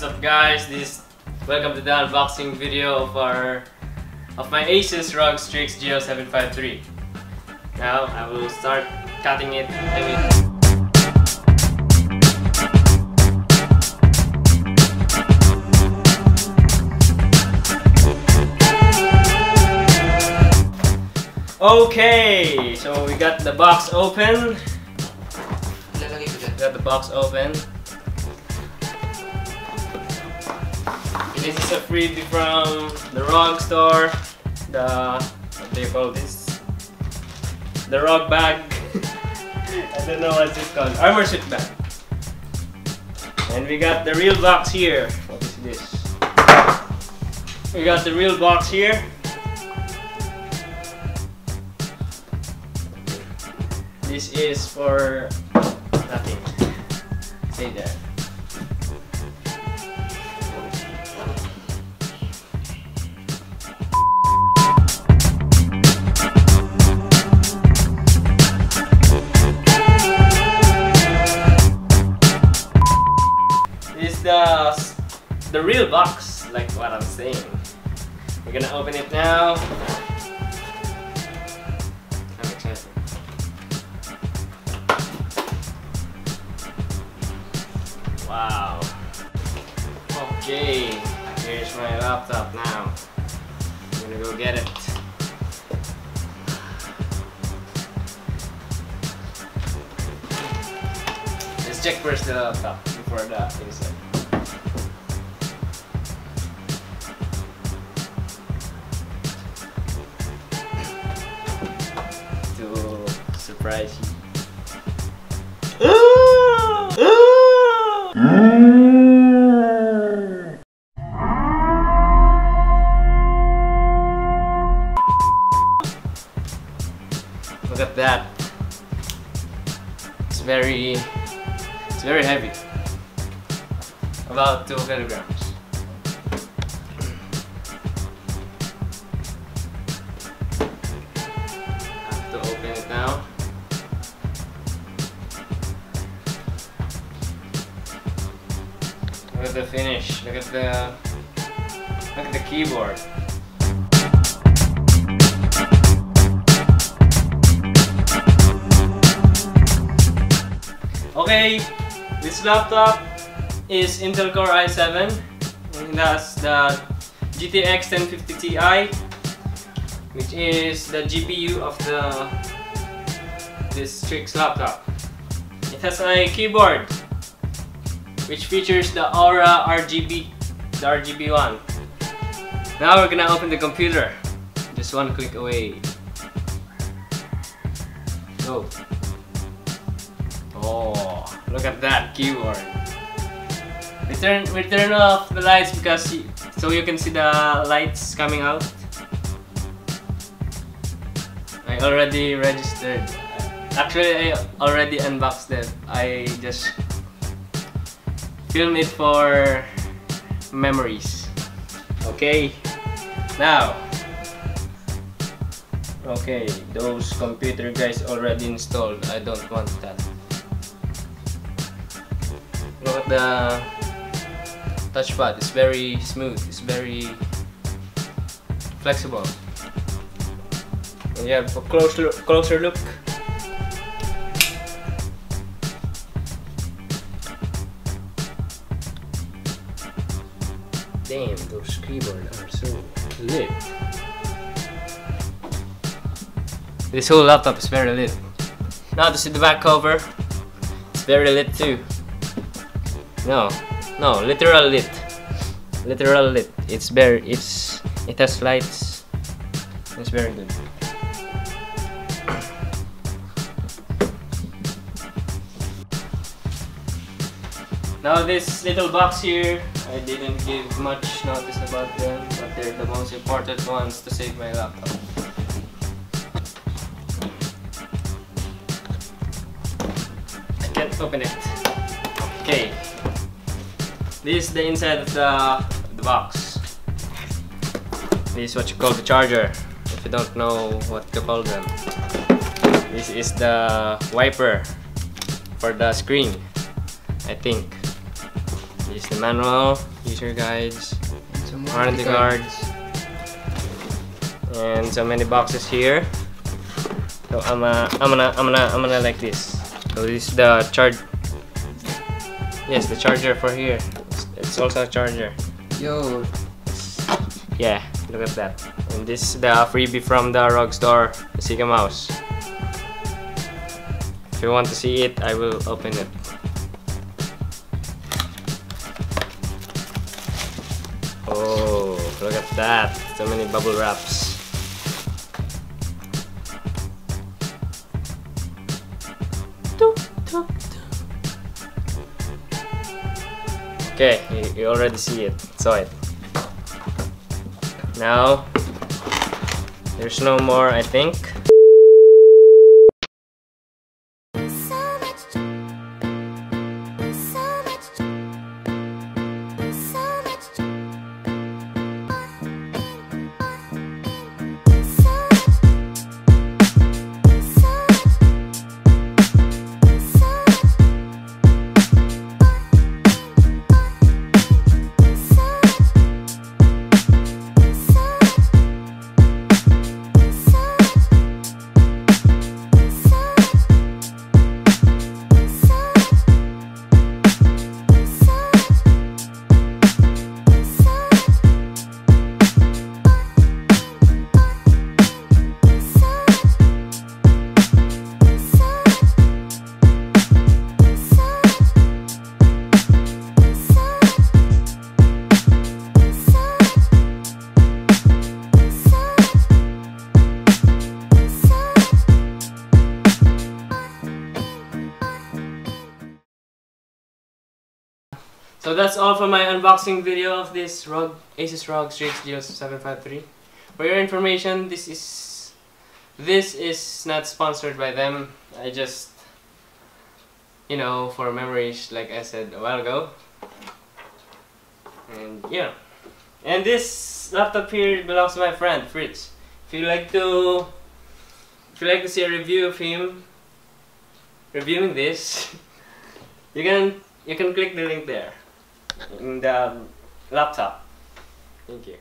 What's up guys? This welcome to the unboxing video of our of my Asus ROG Strix GL753. Now I will start cutting it. I mean Okay, so we got the box open. Got the box open. This is a freebie from the ROG store. The what do you call this? The ROG bag. I don't know what's this called. Armor suit bag. And we got the real box here. What is this? We got the real box here. This is for nothing. Stay there. The the real box, like what I'm saying. We're gonna open it now. I'm excited. Wow. Okay, here's my laptop now. I'm gonna go get it. Let's check first the laptop before the inside. Surprise. Look at that. It's very, it's very heavy. About two kilograms. At the finish. Look at the, look at the keyboard. Okay, this laptop is Intel Core i7 and that's the GTX 1050 Ti which is the GPU of the this Strix laptop. It has a keyboard which features the Aura RGB, the RGB one. Now we're gonna open the computer. Just one click away. Go. Oh, look at that keyboard. We turn we turn off the lights because y- so you can see the lights coming out. I already registered. Actually, I already unboxed it. I just film it for memories. Okay, now. Okay, those computer guys already installed. I don't want that. Look at the touchpad. It's very smooth. It's very flexible. You have a closer closer look. Damn, those keyboards are so lit. This whole laptop is very lit. Now to see the back cover, it's very lit too. No, no, literal lit. Literal lit. It's very, it's, it has lights. It's very good. Now this little box here, I didn't give much notice about them, but they're the most important ones to save my laptop. I can't open it. Okay. This is the inside of the, the box. This is what you call the charger. If you don't know what to call them. This is the wiper for the screen. I think. This the manual, user guides, Some warranty cards, and so many boxes here. So I'm gonna, I'm gonna, I'm gonna, I'm gonna like this. So this is the charge. Yes, the charger for here. It's, it's also a charger. Yo, Yeah, look at that. And this is the freebie from the ROG store, the Sica mouse. If you want to see it, I will open it. Oh, look at that. So many bubble wraps. Okay, you, you already see it. Saw it. Now, there's no more, I think. So that's all for my unboxing video of this ROG Asus ROG Strix Geos 753. For your information, this is this is not sponsored by them. I just you know for memories like I said a while ago. And yeah. And this laptop here belongs to my friend Fritz. If you like to if you like to see a review of him reviewing this, you can you can click the link there the um, laptop. Thank you.